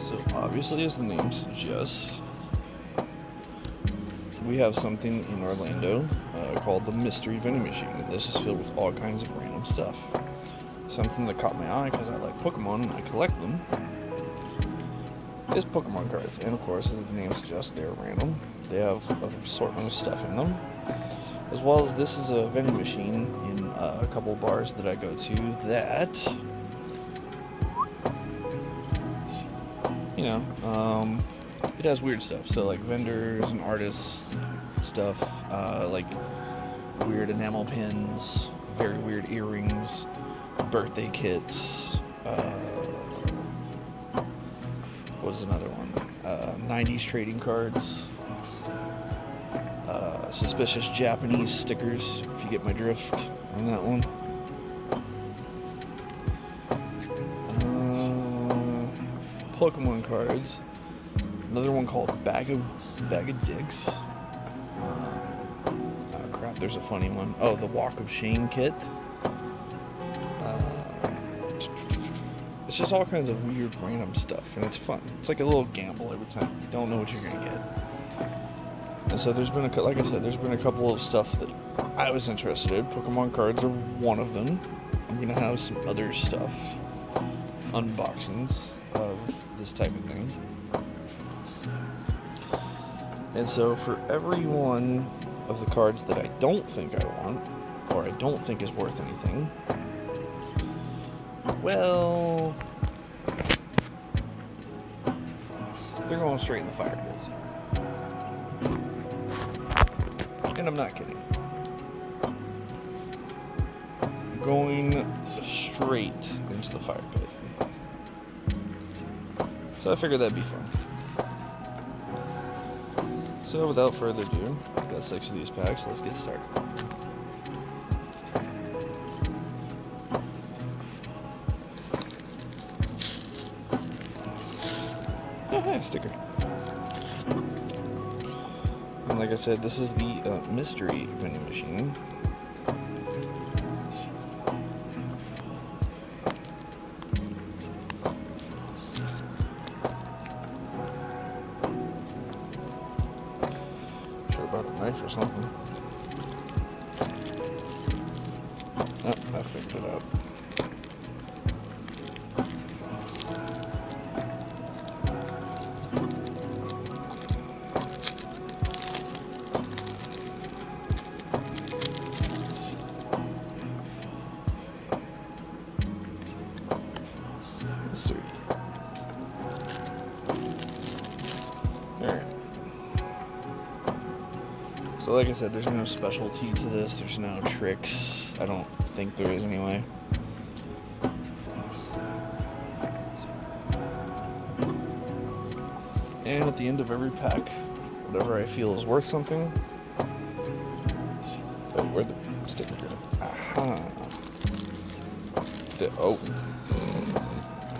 So obviously, as the name suggests, we have something in Orlando uh, called the Mystery Vending Machine, and this is filled with all kinds of random stuff. Something that caught my eye because I like Pokemon and I collect them is Pokemon cards, and of course, as the name suggests, they're random. They have an assortment of stuff in them, as well as this is a vending machine in uh, a couple bars that I go to that know, um, it has weird stuff. So like vendors and artists stuff, uh, like weird enamel pins, very weird earrings, birthday kits. Uh, what was another one? Uh, 90s trading cards. Uh, suspicious Japanese stickers, if you get my drift on that one. Pokemon cards. Another one called Bag of Bag of Dicks. Uh, oh crap, there's a funny one. Oh, the Walk of Shame kit. Uh, it's just all kinds of weird, random stuff, and it's fun. It's like a little gamble every time. You don't know what you're gonna get. And so there's been a, like I said, there's been a couple of stuff that I was interested in. Pokemon cards are one of them. I'm gonna have some other stuff, unboxings this type of thing. And so for every one of the cards that I don't think I want, or I don't think is worth anything, well, they're going straight in the fire. And I'm not kidding. Going straight into the fire pit. So I figured that'd be fun. So without further ado, I've got six of these packs. Let's get started. Sticker. And like I said, this is the uh, mystery vending machine. So like I said, there's no specialty to this. There's no tricks. I don't think there is anyway. And at the end of every pack, whatever I feel is worth something. Oh, where'd the sticker go? Aha. The- oh.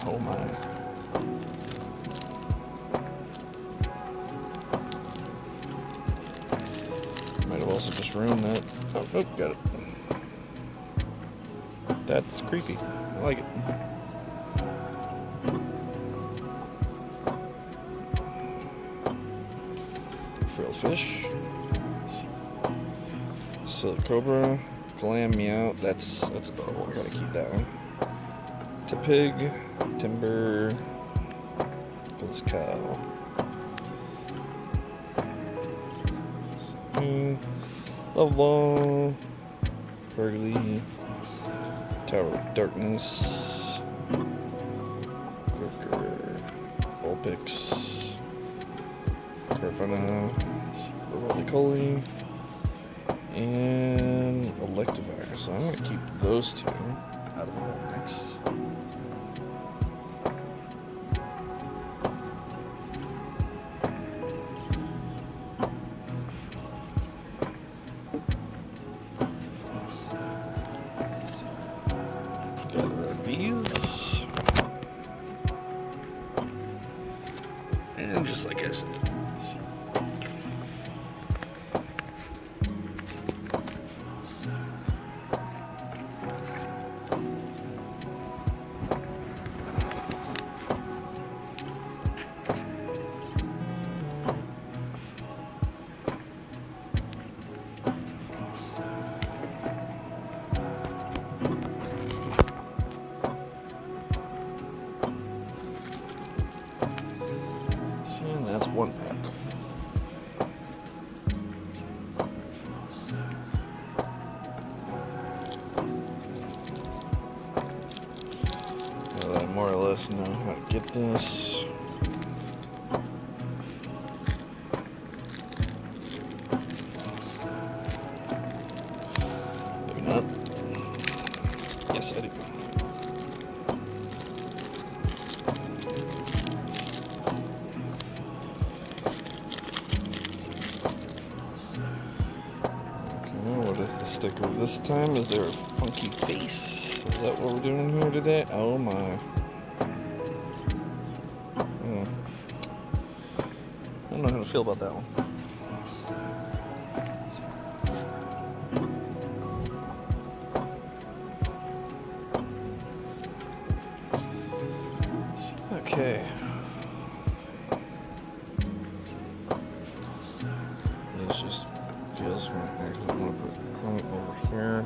Oh my. Ruined that. Oh, oh, got it. That's creepy. I like it. Frillish. Silk cobra. Glameow. That's that's adorable. I gotta keep that one. To pig. Timburr. Let's cow. Ball, Purugly, Tower of Darkness, Gurker, Vulpix, Carvanha, and Electivire. So I'm going to keep those two. Out of the mix. This. Maybe not. Yes, I do. Okay, what is the sticker this time? Is there a funky face? Is that what we're doing here today? Oh my. Feel about that one. Okay. This just feels right. I'm gonna put over here.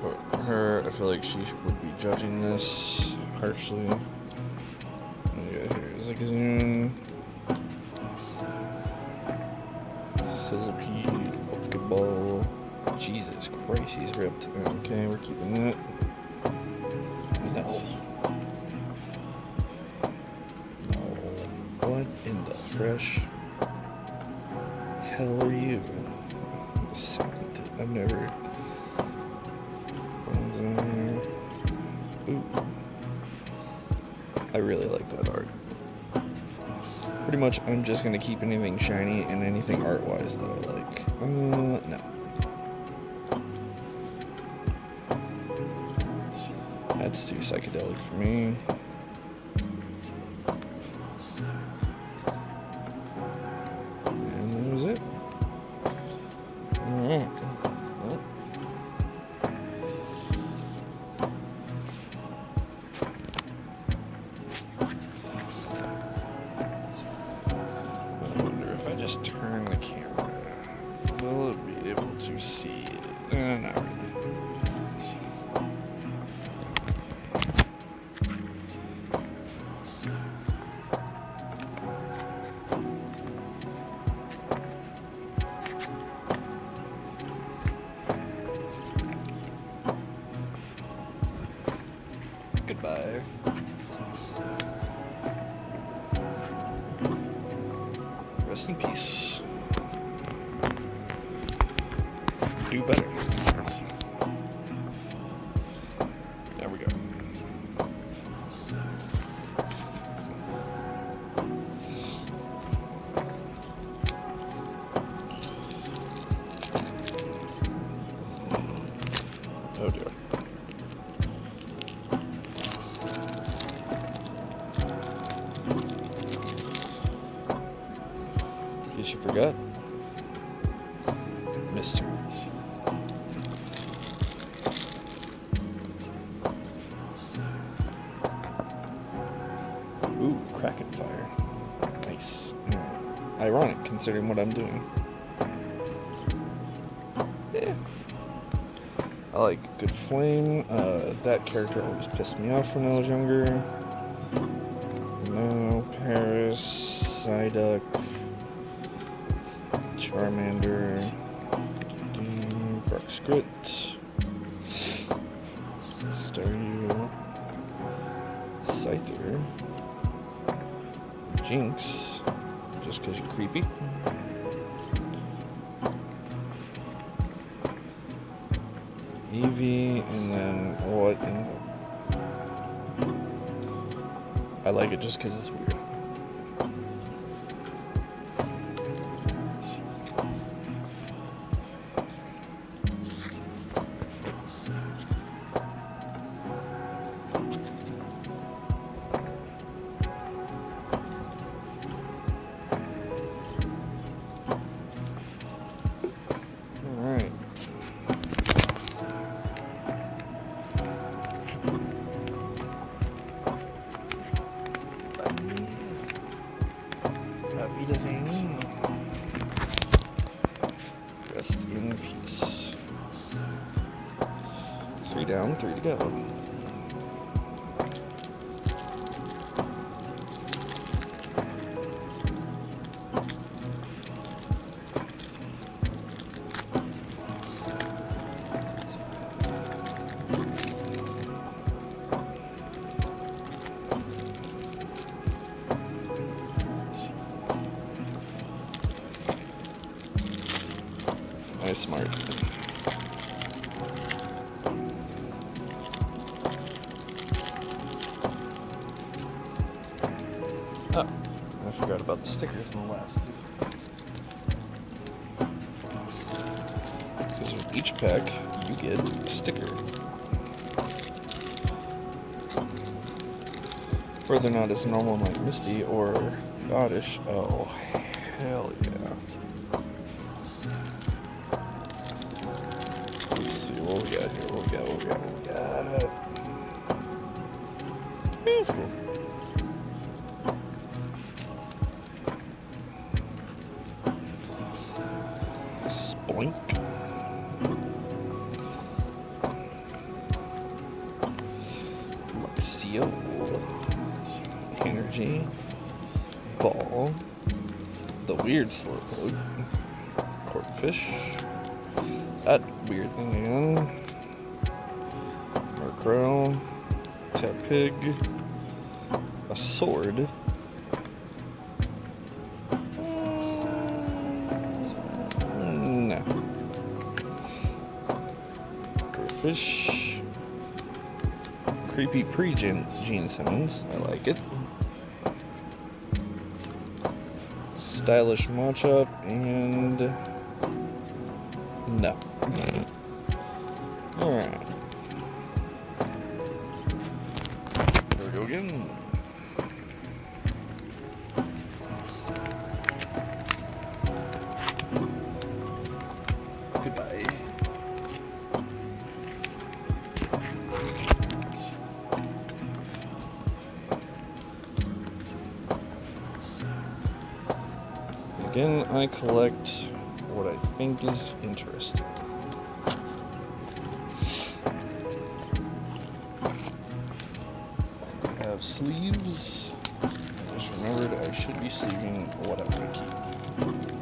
Put her. I feel like she would be judging this harshly. What do we got here? Fresh hell are you? Second, I've never. Ooh. I really like that art. Pretty much, I'm just gonna keep anything shiny and anything art-wise that I like. Uh, no. That's too psychedelic for me. Case. Mister. Ooh, Kraken Fire. Nice. Ironic considering what I'm doing. Yeah. I like Good Flame. Uh, that character always pissed me off when I was younger. No, Paras, Psyduck, Charmander, Brock Staryu, Scyther, Jynx, just because you're creepy. Eevee, and then what? in- I like it just because it's weird. Down, three to go. Last two. Because with each pack, you get a sticker. Whether or not it's normal like Misty or Oddish, oh, hell yeah. Let's see what we got here. What we got? What we got? What we got? Yeah, that's cool. Weird. Corphish that weird thing again. Murkrow, Tepig, a sword. Mm, No. Creepy pre Gene Simmons. I like it. Stylish matchup and no. Again, I collect what I think is interesting. I have sleeves. I just remembered I should be sleeving what I'm going to keep.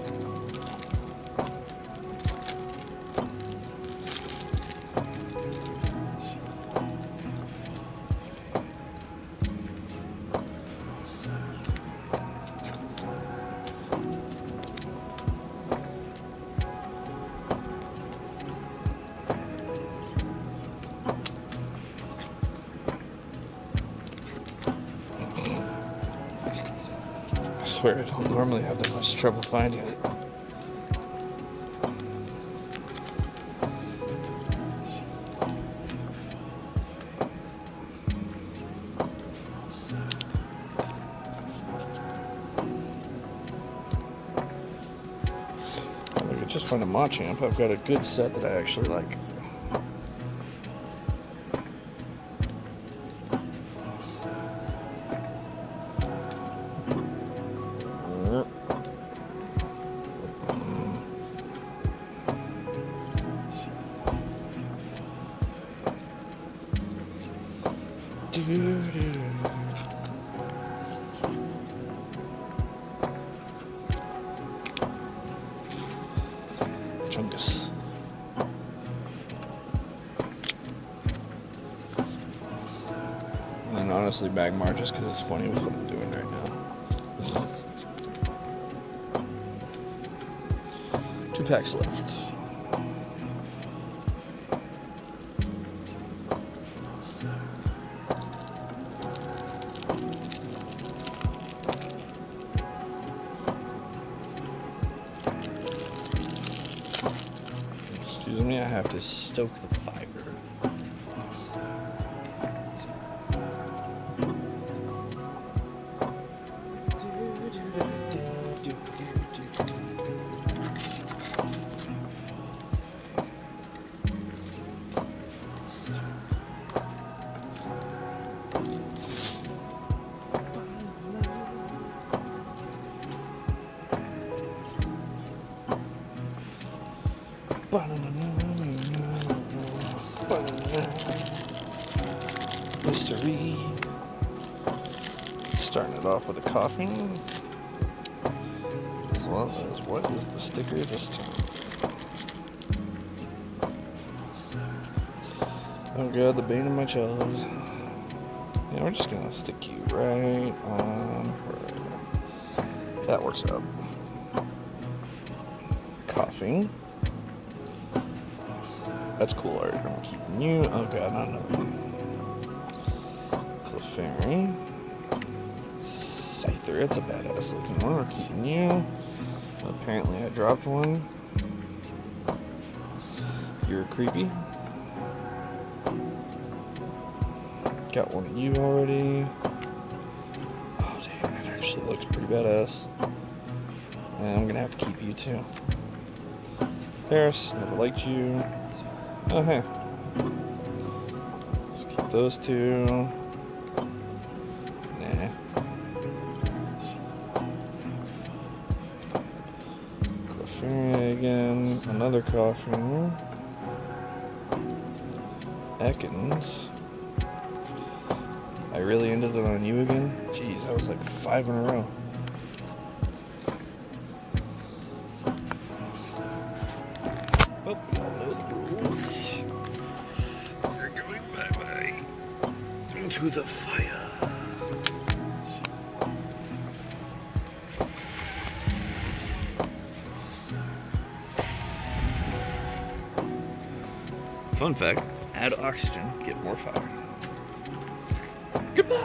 I swear I don't normally have that much trouble finding it. I could just find a Machamp, I've got a good set that I actually like. Chungus. And honestly, Magmar just because it's funny with what I'm doing right now. Two packs left. Excuse me, I have to stoke the fire. Off with a coffee. As well as what is the sticker this time? Oh god, the bane of my childhood. Yeah, we're just gonna stick you right on her. That works out. Koffing. That's cool art. I'm keeping you. Oh god, not another one. Clefairy. It's a badass looking one. We're keeping you. Apparently I dropped one. You're creepy. Got one of you already. Oh damn, it actually looks pretty badass. And I'm gonna have to keep you too. Paras, never liked you. Oh hey. Let's keep those two. Another Koffing. Ekans. I really ended it on you again? Jeez, that was like five in a row. Oh, we all know the rules. We're going bye-bye into the fire. Fun fact, add oxygen, get more fire. Goodbye.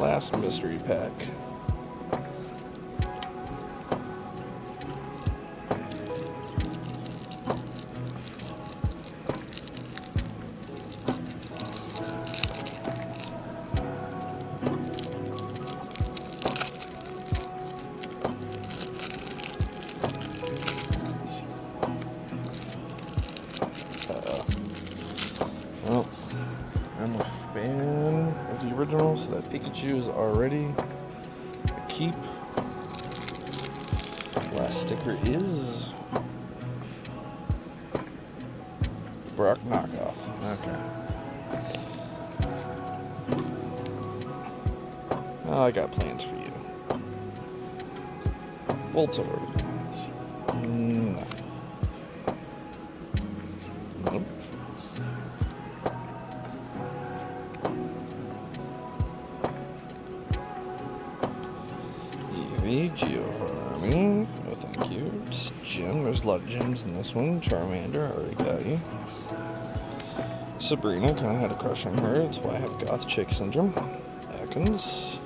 Last mystery pack. Original, so that Pikachu is already a keep. Last sticker is the Brock knockoff. Okay. Oh, I got plans for you. Voltorb. Gems in this one. Charmander, I already got you. Sabrina, kind of had a crush on her. That's why I have Goth Chick Syndrome. Atkins.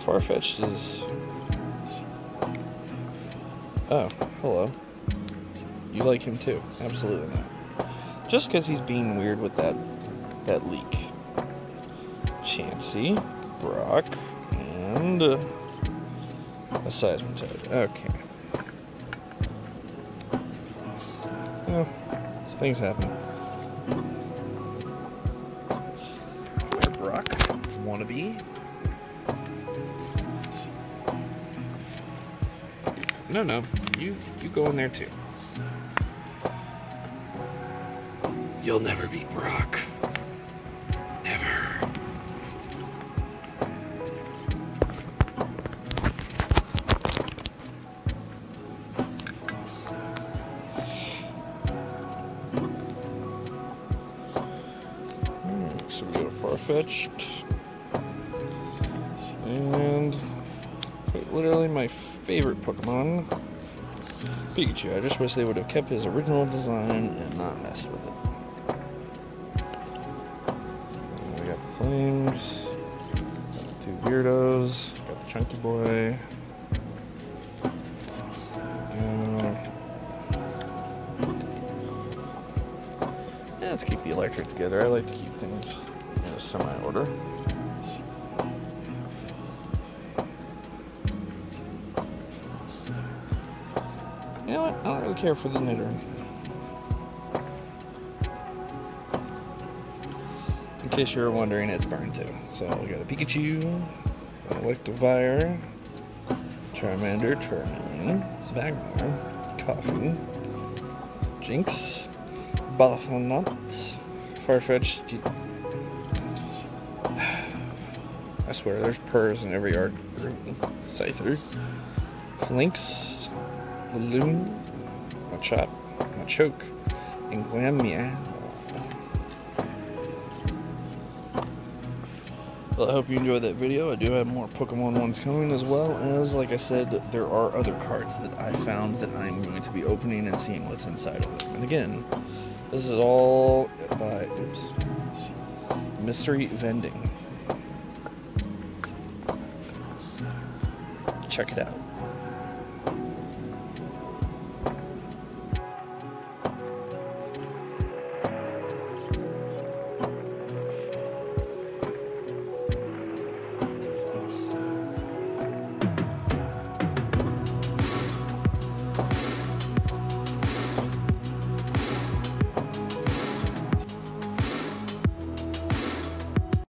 Farfetch'd is. Oh, hello. You like him too? Absolutely not. Just because he's being weird with that that leak. Chansey, Brock, and uh, a Seismitoad. Okay. Things happen. Brock, wannabe. No, no, you you go in there too. You'll never beat Brock. Got. And quite literally my favorite Pokemon. Pikachu. I just wish they would have kept his original design and not messed with it. And we got the flames. Got the two weirdos. Got the chunky boy. Let's keep the electric together. I like to keep things semi-order. You know what? I don't really care for the knitter. In case you're wondering, it's burned too. So we got a Pikachu, Electivire, Charmander, Charmander, Magmar, Koffing, Jynx, Balafonot, Farfetch'd I swear, there's purrs in every yard. Scyther, Flinks, Loon, Machop, Machoke, and Glameow. Well, I hope you enjoyed that video. I do have more Pokemon ones coming as well as, like I said, there are other cards that I found that I'm going to be opening and seeing what's inside of them. And again, this is all by, oops, Mystery Vending. Check it out.